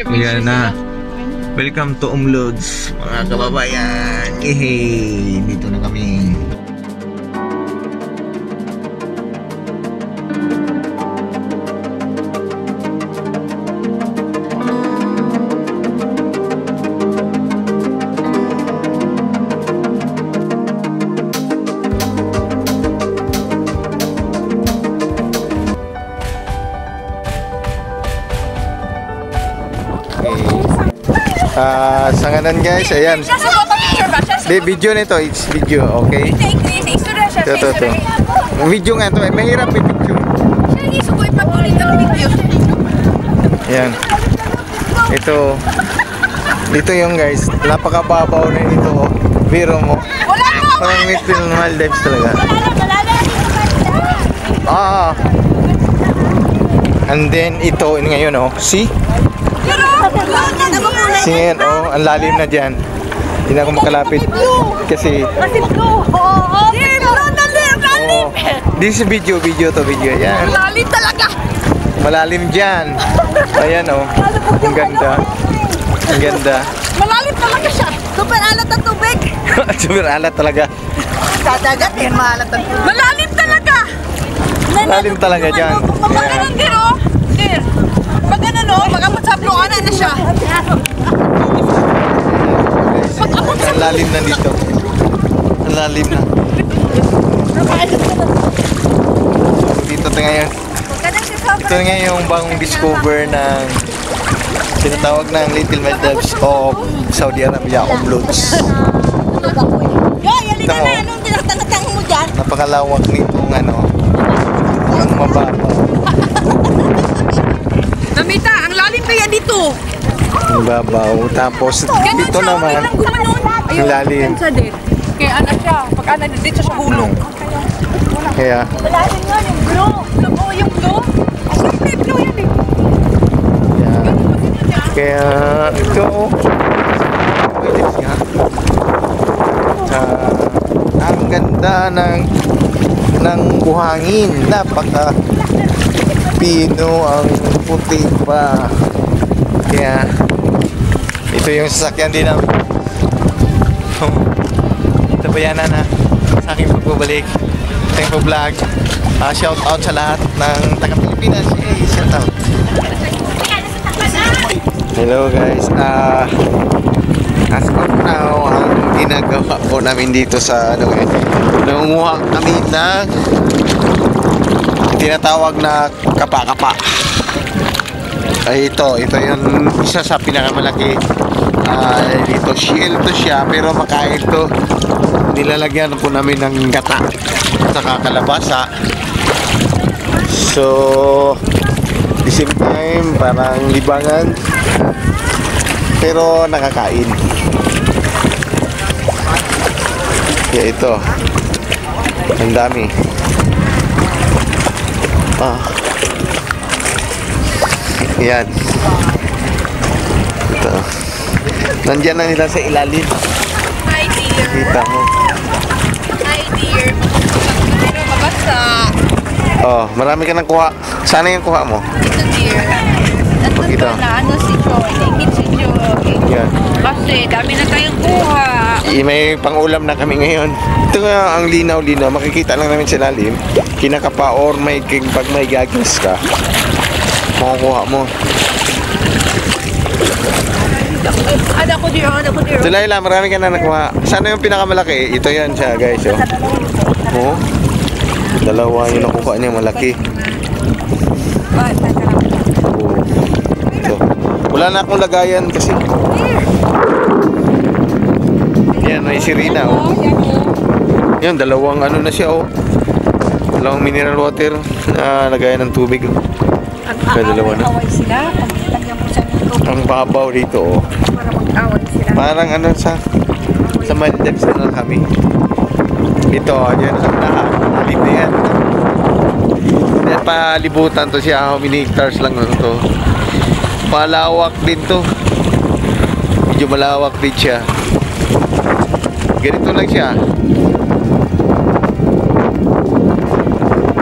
Ayan na. Welcome to Umloads, mga kababayan. Ehe, dito na kami. Ah, sa nganan guys, ayan. Di, video nito, it's video, okay? Ito, ito, ito. Video nga to, eh, mahirap ang video. Ayan. Ito. Dito yung guys, napakababaw na dito. Oh. Biro mo. Parang little Maldives talaga. Ah. And then ito ngayon oh. See? See ngayon oh, ang lalim na diyan. Hindi na ako makalapit kasi Kasi blue. Oo. Lalim. this is video, video to video. Yan. Lalim talaga. Malalim diyan. Ayan oh. Ang ganda. Ang ganda. Malalim talaga siya. Super alat ang tubig. Super alat talaga. Yan, maalat ang tubig. Malalim talaga. Malalim talaga dyan. Pag ganun, dear, oh. Dear. Pag ganun, oh. Pag abot sa blue, ano na siya. Pag abot sa Ang lalim na dito. Ang lalim na. Dito tayo ngayon. Ito nga yung bagong discover ng tinatawag ng Little Maldives of Saudi Arabia, na na. Anong tinatangatang mo? Napakalawak nitong ano, ang mababaw. Namita, ang lalim kaya dito. Ang babaw. Tapos dito naman, ang lalim. Din. Kaya ano siya, pag ano dito sa hulong. Kaya, Malalim nga yung blue. Oh, yung blue. Siyempre, blue yan eh. Kaya, ito, Maldives nga. Ah, ang ganda ng ng buhangin. Napaka pino ang puti pa. Kaya, ito yung sasakyan din namin. Ito ba yan na sa aking pagbabalik. Sa aking vlog. Ah, shout out sa lahat ng taga Pilipinas. Hey, shout out. Hello guys. Ah, as of now, ang ginagawa po namin dito sa ano eh, nangunguha kami ng tinatawag na kapa-kapa. Ay ito, ito yung isa sa pinakamalaki ah, dito. Shield to siya, pero makain to. Nilalagyan po namin ng gata at saka kalabasa. So, the same time, parang libangan. Pero nakakain. Kaya ito. Ang dami. Ah. Yan. Ito. Nandyan na nila sa ilalim. Hi, dear. Kita mo. Hi, dear. Pero mabasa. Oh, marami ka nang kuha. Sana yung kuha mo. Ito, dear. Pa na ano si Joy. Naingit si Joy. Yan. Kasi dami na tayong kuha. I- May pangulam na kami ngayon. Ito nga ang linaw-linaw. Makikita lang namin sa lalim. Kinakapa or may king pag may gagas ka. Makukuha mo. Ano ko, dear? Ano ko, dear? So Laila, marami ka na nakuha. Sana yung pinakamalaki? Ito yan siya guys. Oh. oh. Dalawa yung nakuha niya malaki. Oh. Ito. Wala na akong lagayan kasi. Yan, may sirina. Oh. Yan, dalawang ano na siya. Oh. Dalawang mineral water na lagayan ng tubig. Oh. Kaya dalawa na. Sila. Ang babaw dito. Oh. para mag-away sila. Parang ano sa sa Maldives na lang kami. Ito, yan ang lahat. Alim na yan. Yan palibutan to siya. How many hectares lang lang to. Malawak din to. Medyo malawak din siya. Ganito lang siya.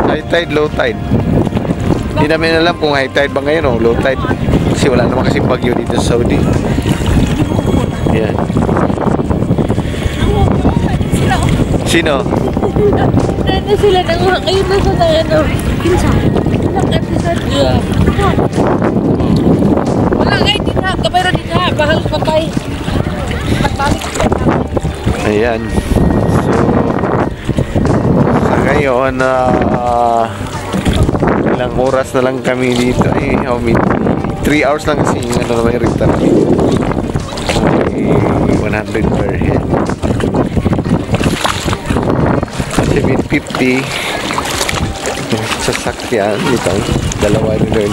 High tide, low tide. Hindi namin alam kung high tide ba ngayon o low tide. Kasi wala naman kasi bagyo dito sa Saudi. Yan. Sino? Ano sila nang mga kayo na sa ano? Kinsa? Ilang episode? Wala hindi na. Kapero di na. Bahal pa kay. Magbalik ka. Ayan. So, sa ngayon, ah, ilang oras na lang kami dito. Eh, how many? 3 hours lang kasi yung ano naman yung renta namin. May 100 per head. Kasi may 50 yung sasakyan dito. Dalawa yung namin.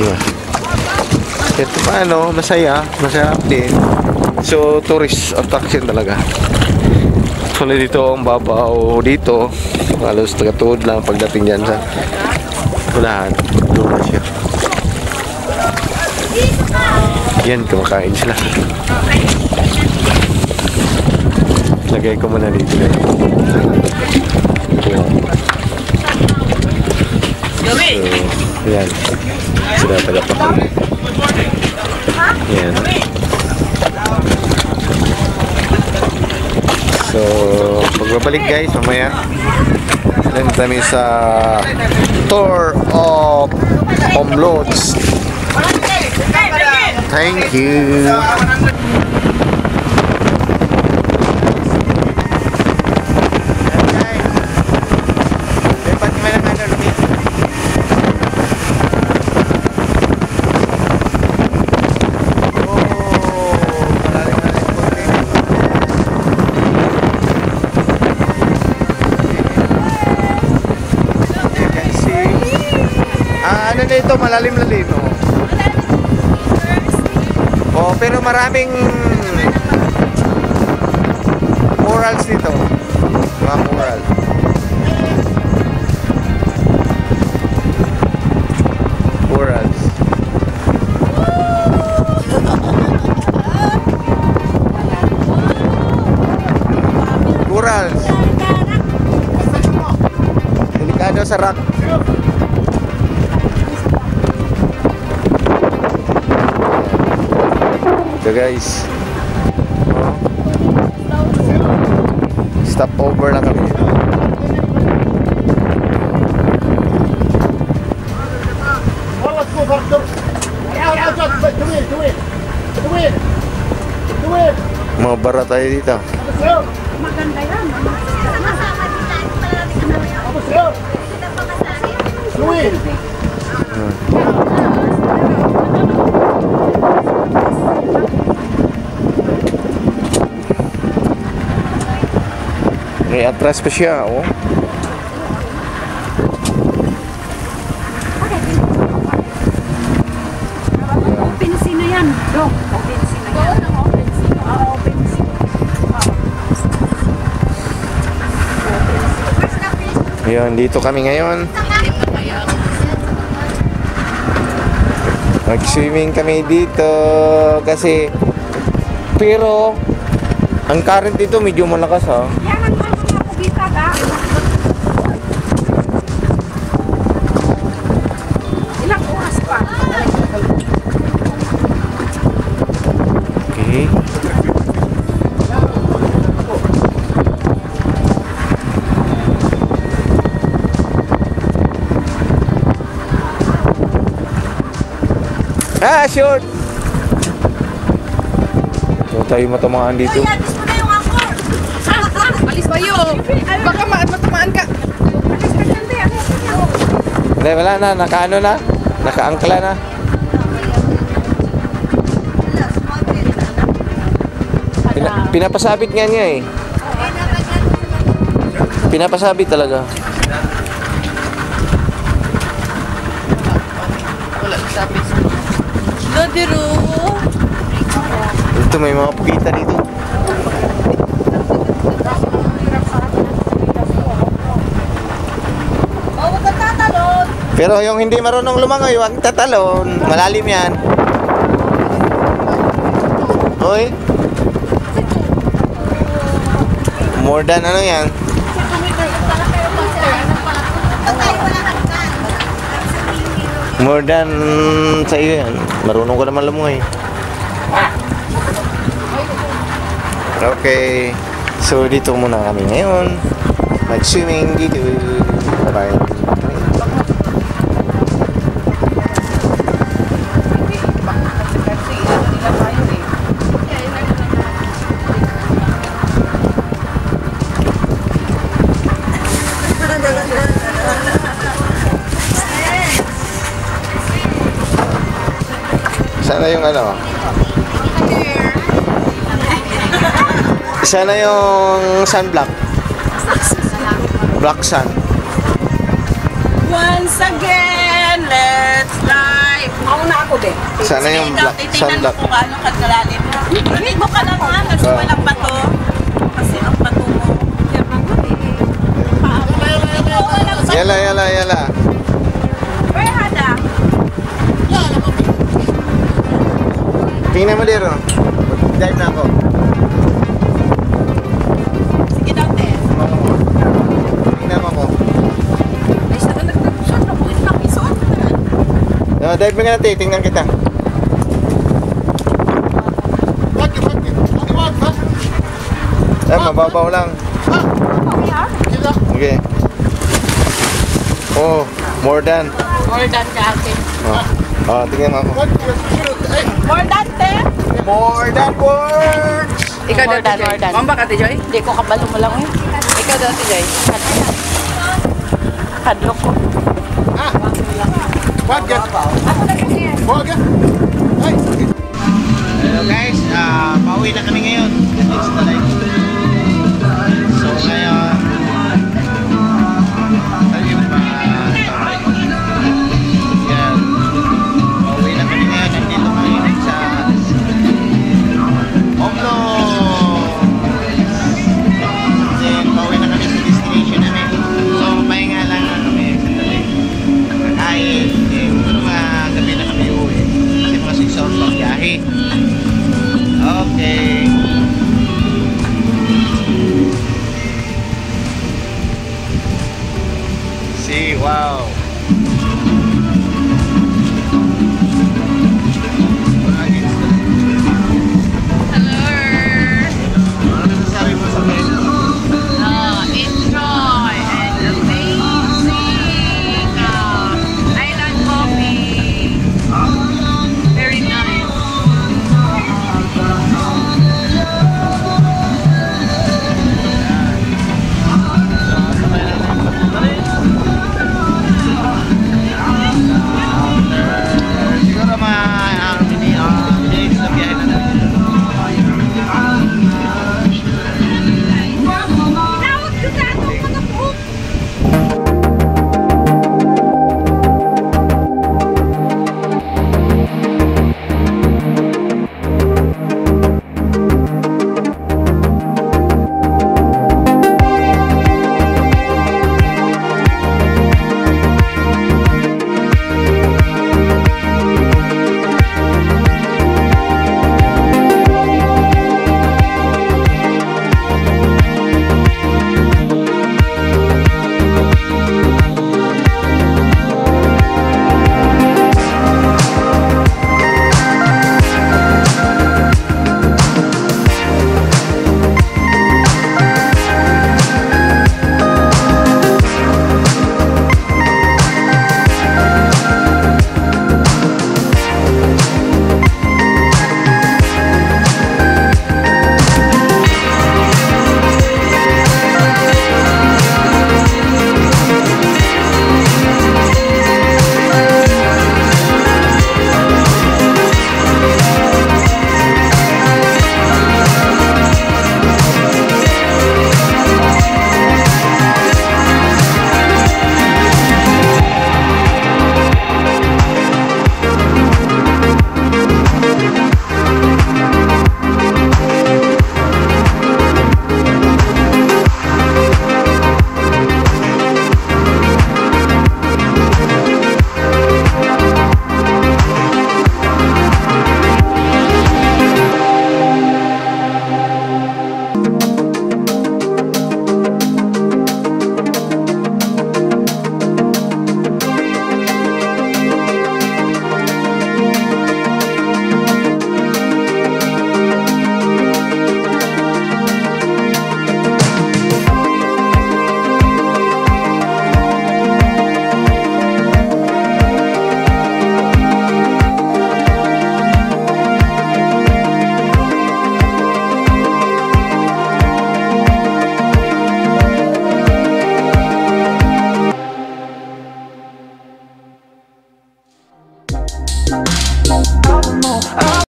Ayan. Ito paano, masaya, masaya din. So, tourist attraction talaga. Sulit dito ang babaw dito. Halos tagatulad lang pagdating dyan sa ulahan. Siya. Yan, kumakain sila. Lagay ko muna dito. Yan. So, yan. Sila tagapakita. Yan. So, pagbabalik guys, mamaya lang kami sa tour of Omlots. Thank. You can see. Ah, ano na ito, malalim-lalim. Oh. oh, pero maraming murals dito. Mga mural. Murals. Murals. Delikado sa rock. Ito guys. Stop over na kami. Mga bara tayo dito. Maganda yan. Luis! Hmm. May atras pa siya, oh. Open sino yan? Bro, open sino yan? Oo, open sino. Ayun, dito kami ngayon. Mag-swimming kami dito kasi pero ang current dito medyo malakas ha. Ah, short! Huwag tayo matamaan dito. Alis ba yun? Baka ma- matamaan ka. Hindi, wala na. Nakaano na. Nakaangkla na. Pina, pinapasabit nga niya eh. Pinapasabit talaga. Nadiro. Ito may mga pugita dito. Pero yung hindi marunong lumangoy, huwag tatalon. Malalim yan. Hoy. More than ano yan. More than sa iyo yan. Marunong ko naman lumungoy. Okay. So, dito muna kami ngayon. Mag-swimming dito. Bye-bye. Ano? Sana yung sunblock. Black sun. Once again, let's live. Mauna ako din. Sana yung black, Titingnan sunblock. mo kung ano kagalalim. Hindi mo ka lang ha, kasi Ah. walang bato. Kasi ang bato mo. Yala, yala, yala. Tingnan mo dito. Dive na ako. Sige daw, te. Tingnan mo ako. Ay, sa talagang nag-short ako. Ito lang, isuot ano na lang. Oh, dive mo nga natin. Tingnan kita. Eh, mababaw lang. Ha? Mababaw yan? Okay. Oh, more than. More than ka akin. Oh. Oh, tingnan mo ako. More than 10? More than words! Ikaw daw, Ate Joy. Mamba ka, Ate Joy? Hindi ko kabalo mo lang eh. Ikaw daw, Ate Joy. Kadlok ko. Ah! Wag yan! Wag yan! Hello guys, uh, pauwi na kami ngayon. Kasi sa talay.